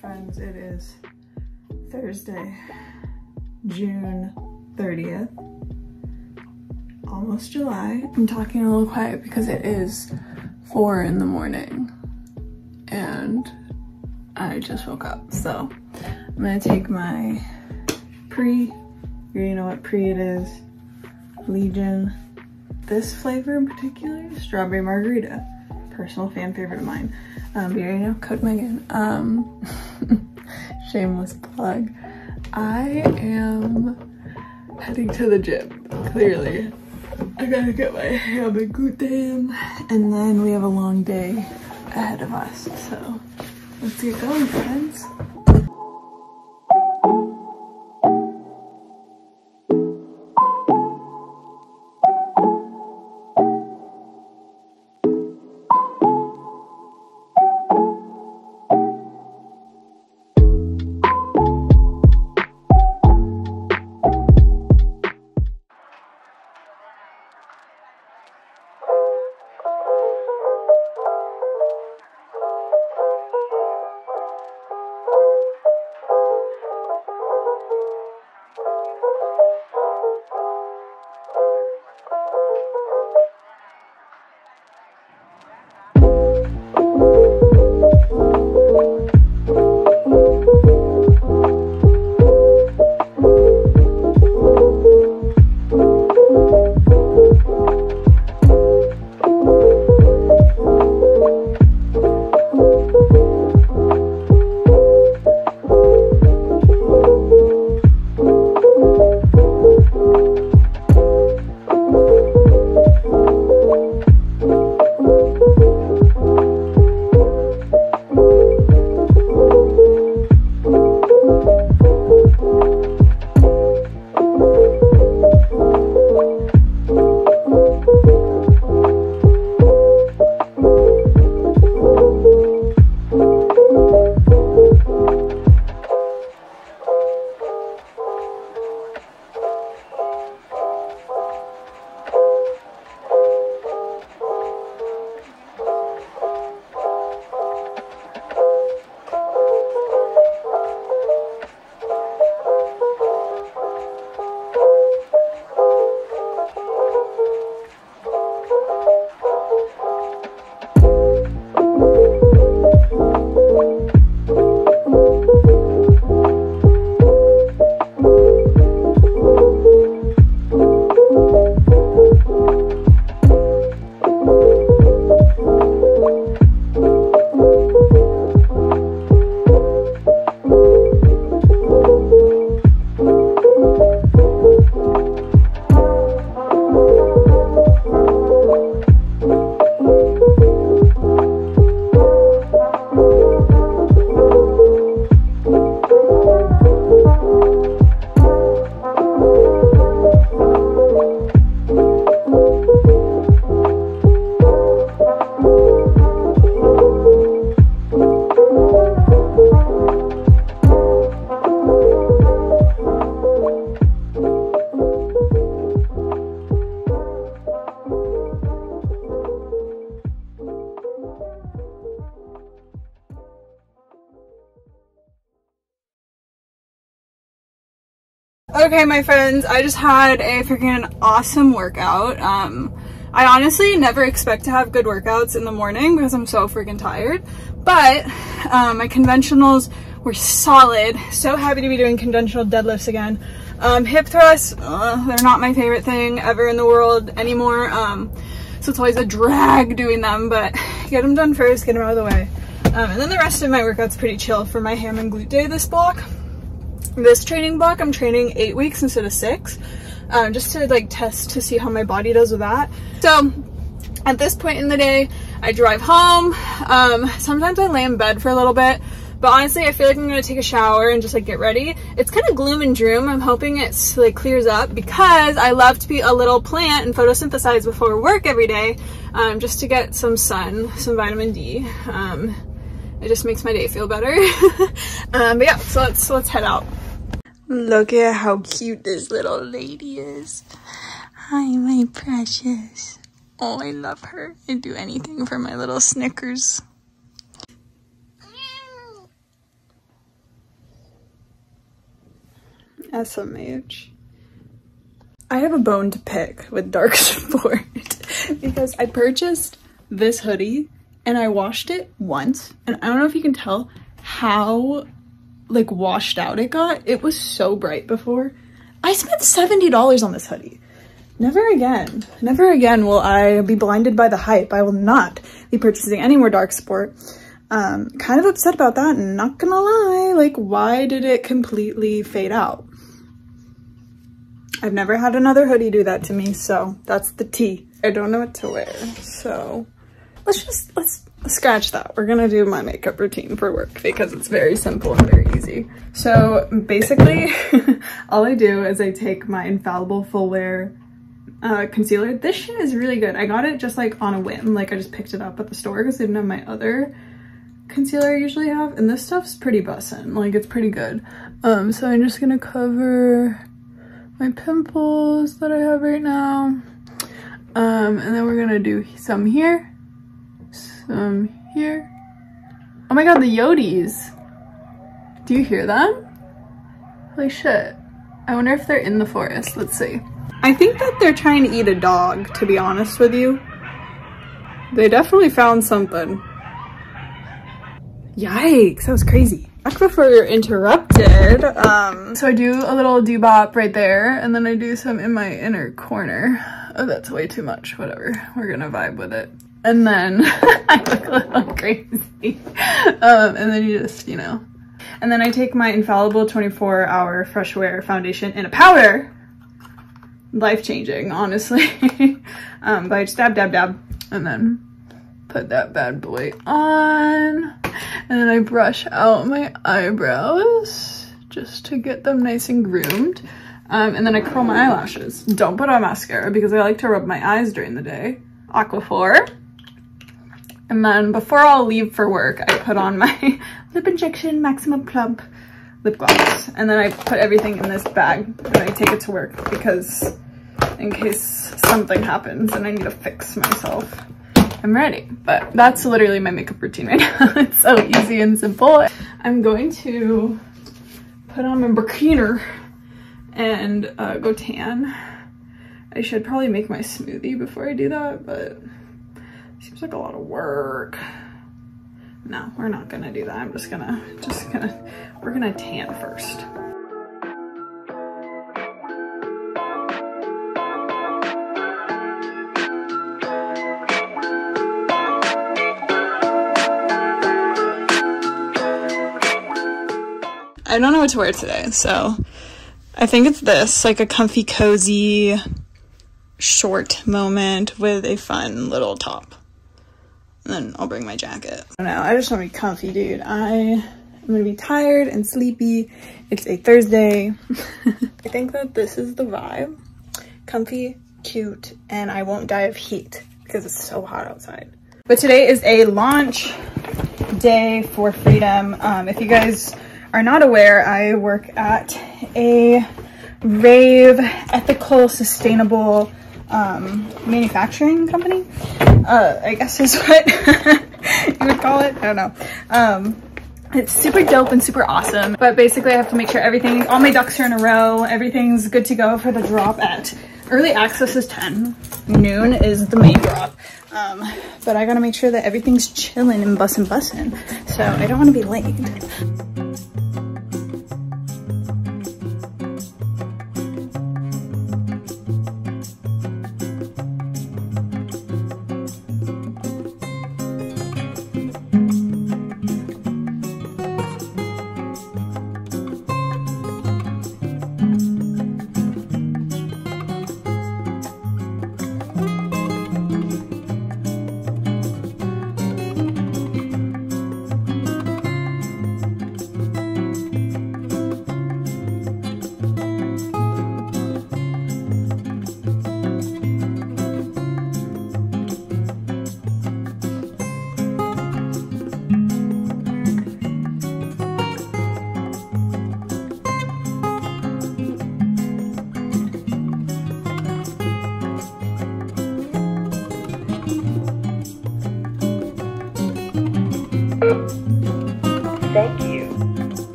friends. It is Thursday, June 30th, almost July. I'm talking a little quiet because it is four in the morning and I just woke up. So I'm gonna take my pre, you know what pre it is, Legion. This flavor in particular, strawberry margarita, personal fan favorite of mine. Um, you already know, code Megan. Um, shameless plug. I am heading to the gym, clearly. I gotta get my ham and gluten and then we have a long day ahead of us. So let's get going, friends. Okay, my friends, I just had a freaking awesome workout. Um, I honestly never expect to have good workouts in the morning because I'm so freaking tired. But um, my conventionals were solid. So happy to be doing conventional deadlifts again. Um, hip thrusts, uh, they're not my favorite thing ever in the world anymore. Um, so it's always a drag doing them, but get them done first, get them out of the way. Um, and then the rest of my workout's pretty chill for my ham and glute day this block. This training block, I'm training eight weeks instead of six, um, just to like test to see how my body does with that. So at this point in the day, I drive home. Um, sometimes I lay in bed for a little bit, but honestly, I feel like I'm gonna take a shower and just like get ready. It's kind of gloom and doom. I'm hoping it like clears up because I love to be a little plant and photosynthesize before work every day, um, just to get some sun, some vitamin D. Um, it just makes my day feel better. um, but yeah, so let's let's head out. Look at how cute this little lady is. Hi, my precious. Oh, I love her. I'd do anything for my little Snickers. SMH. I have a bone to pick with Darc Support because I purchased this hoodie and I washed it once and I don't know if you can tell how like washed out it got. It was so bright before. I spent $70 on this hoodie. Never again, never again will I be blinded by the hype. I will not be purchasing any more Darc Sport. Um, kind of upset about that, not gonna lie. Like, why did it completely fade out? I've never had another hoodie do that to me, so that's the T. I don't know what to wear, so let's just, let's scratch that. We're gonna do my makeup routine for work because it's very simple and very easy. So basically, all I do is I take my Infallible Full Wear uh, concealer. This shit is really good. I got it just like on a whim. Like I just picked it up at the store because I didn't have my other concealer I usually have. And this stuff's pretty bussin'. Like it's pretty good. Um, so I'm just gonna cover my pimples that I have right now. Um, and then we're gonna do some here, some here. Oh my god, the Yodis. Do you hear them? Holy shit. I wonder if they're in the forest. Let's see. I think that they're trying to eat a dog, to be honest with you. They definitely found something. Yikes, that was crazy. Back before you're interrupted, um, so I do a little doo-bop right there, and then I do some in my inner corner. Oh, that's way too much, whatever. We're gonna vibe with it. And then I look a little crazy. Um, and then you just, you know. And then I take my Infallible 24 Hour Fresh Wear Foundation in a powder. Life-changing, honestly. um, but I just dab, dab, dab, and then put that bad boy on. And then I brush out my eyebrows just to get them nice and groomed. Um, and then I curl my eyelashes. Don't put on mascara because I like to rub my eyes during the day. Aquaphor. And then before I'll leave for work, I put on my Lip Injection Maximum Plump lip gloss. And then I put everything in this bag and I take it to work because in case something happens and I need to fix myself. I'm ready. But that's literally my makeup routine right now. it's so easy and simple. I'm going to put on my bikini and uh, go tan. I should probably make my smoothie before I do that, but seems like a lot of work. No, we're not gonna do that. I'm just gonna, just gonna, we're gonna tan first. I don't know what to wear today, so I think it's this, like a comfy, cozy, short moment with a fun little top. And then I'll bring my jacket. I don't know, I just want to be comfy, dude. I am gonna be tired and sleepy. It's a Thursday. I think that this is the vibe. Comfy, cute, and I won't die of heat because it's so hot outside. But today is a launch day for Freedom. Um, if you guys are not aware, I work at a rave, ethical, sustainable um, manufacturing company. Uh, I guess is what you would call it. I don't know. Um, it's super dope and super awesome, but basically I have to make sure everything, all my ducks are in a row, everything's good to go for the drop at early access is 10, noon is the main drop. Um, but I gotta make sure that everything's chilling and bussin' bussin', so I don't wanna be late.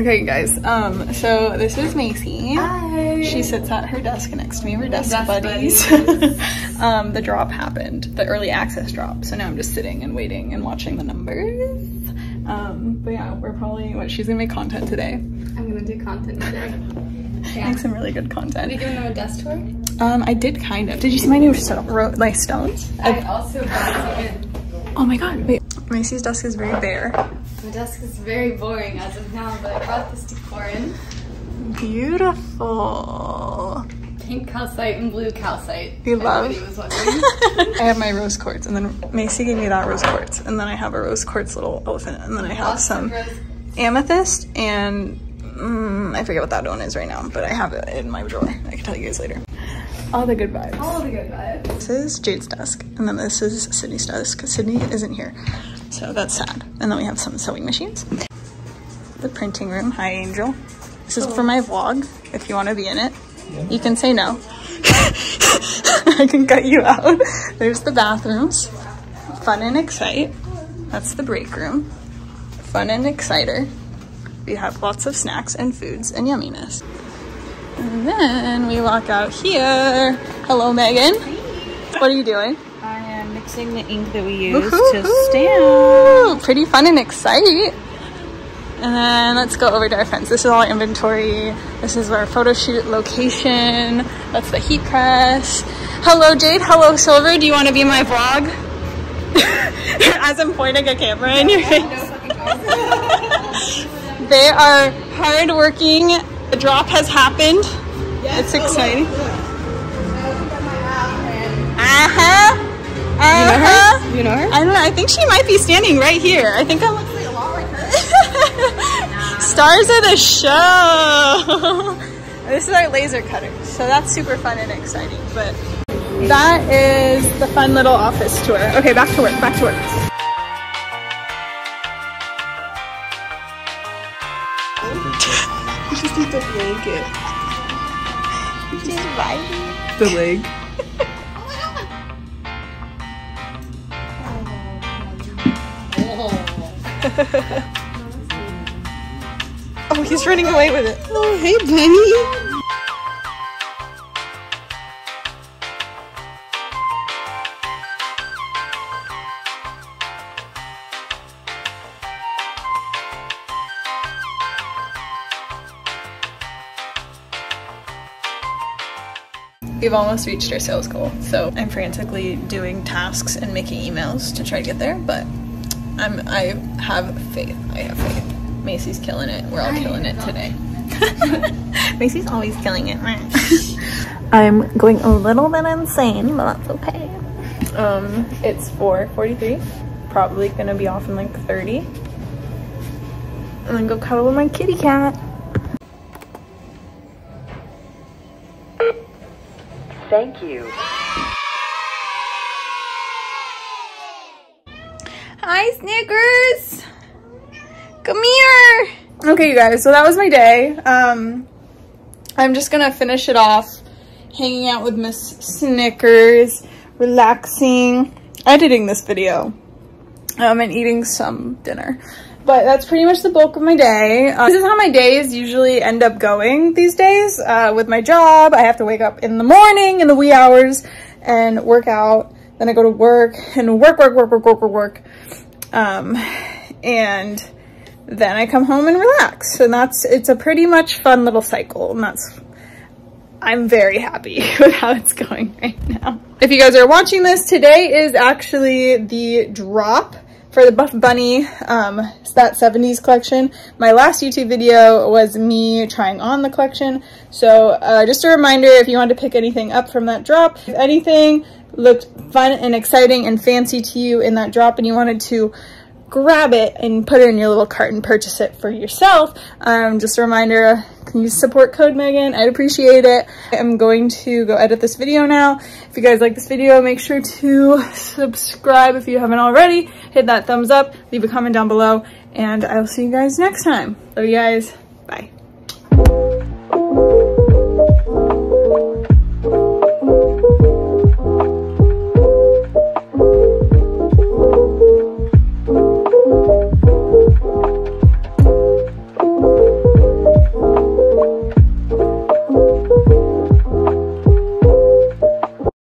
Okay, guys. Um, so this is Macy. Hi. She sits at her desk next to me. We're desk, desk buddies. um, the drop happened, the early access drop. So now I'm just sitting and waiting and watching the numbers. Um, but yeah, we're probably what she's gonna make content today. I'm gonna do content today. Yeah. Make some really good Have content. you given them a desk tour? Um, I did kind of. Did you see my new sto- ro- like stones? I also brought it in. Oh my god! Wait, Macy's desk is very bare. My desk is very boring as of now, but I brought this decor in. Beautiful. Pink calcite and blue calcite. You love. I have my rose quartz, and then Macy gave me that rose quartz, and then I have a rose quartz little elephant, and then I have Lots some amethyst, and mm, I forget what that one is right now, but I have it in my drawer. I can tell you guys later. All the good vibes. All the good vibes. This is Jade's desk, and then this is Sydney's desk. Sydney isn't here, so that's sad. And then we have some sewing machines. The printing room. Hi, Angel. This is for my vlog. If you want to be in it, you can say no. I can cut you out. There's the bathrooms. Fun and excite. That's the break room. Fun and exciter. We have lots of snacks and foods and yumminess. And then we walk out here. Hello, Megan. What are you doing? I mixing the ink that we use to stamp. Pretty fun and excite. And then let's go over to our friends. This is all our inventory. This is our photo shoot location. That's the heat press. Hello, Jade. Hello, Silver. Do you want to be my vlog? As I'm pointing a camera in your face. they are hardworking. The drop has happened. It's exciting. Uh-huh. Uh-huh. You know her? I don't know. I think she might be standing right here. I think I'm looking a lot like her. Stars of the show. this is our laser cutter, so that's super fun and exciting. But that is the fun little office tour. Okay, back to work. Back to work. You just need the blanket. Just vibing. The leg. Oh, he's running away with it. Oh, hey, Benny. We've almost reached our sales goal, so I'm frantically doing tasks and making emails to try to get there, but I'm I have faith. I have faith. Macy's killing it. We're all killing it today. Macy's always killing it. I'm going a little bit insane, but that's okay. Um, it's 4:43. Probably gonna be off in like 30. And then go cuddle with my kitty cat. Thank you. Hi, Snickers. Come here. Okay, you guys. So that was my day. Um, I'm just gonna finish it off, hanging out with Miss Snickers, relaxing, editing this video, um, and eating some dinner. But that's pretty much the bulk of my day. Uh, this is how my days usually end up going these days. Uh, with my job, I have to wake up in the morning in the wee hours and work out. Then I go to work and work, work, work, work, work, work, work. Um, and then I come home and relax. And that's, it's a pretty much fun little cycle. And that's, I'm very happy with how it's going right now. If you guys are watching this, today is actually the drop for the Buff Bunny, um, that 70s collection. My last YouTube video was me trying on the collection. So uh, just a reminder, if you want to pick anything up from that drop, if anything looked fun and exciting and fancy to you in that drop and you wanted to grab it and put it in your little cart and purchase it for yourself. Um, just a reminder, can use support code Megan? I'd appreciate it. I'm going to go edit this video now. If you guys like this video, make sure to subscribe if you haven't already. Hit that thumbs up, leave a comment down below, and I'll see you guys next time. Love you guys.